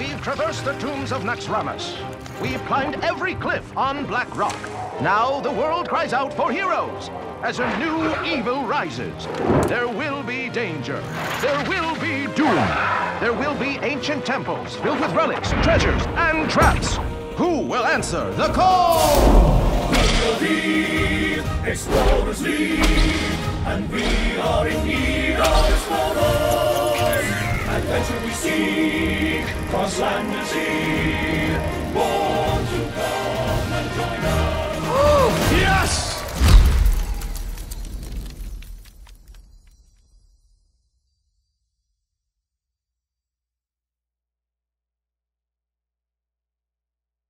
We've traversed the tombs of Naxxramas. We've climbed every cliff on Blackrock. Now the world cries out for heroes. As a new evil rises, there will be danger. There will be doom. There will be ancient temples filled with relics, treasures, and traps. Who will answer the call? lead, explorers lead, and we are in need of explorers. Adventure we seek, cross land and sea. War